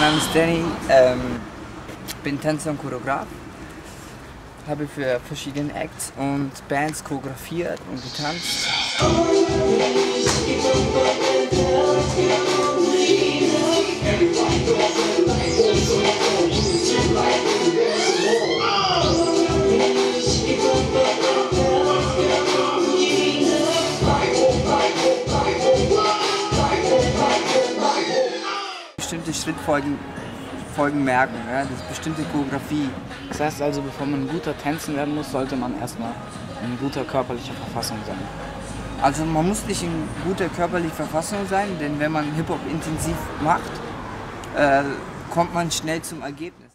Mein Name ist Danny, ähm, bin Tänzer und Choreograf. Habe für verschiedene Acts und Bands choreografiert und getanzt. Bestimmte Schrittfolgen Folgen merken, ja? das ist bestimmte Choreografie. Das heißt also, bevor man ein guter Tänzer werden muss, sollte man erstmal in guter körperlicher Verfassung sein. Also man muss nicht in guter körperlicher Verfassung sein, denn wenn man Hip-Hop intensiv macht, äh, kommt man schnell zum Ergebnis.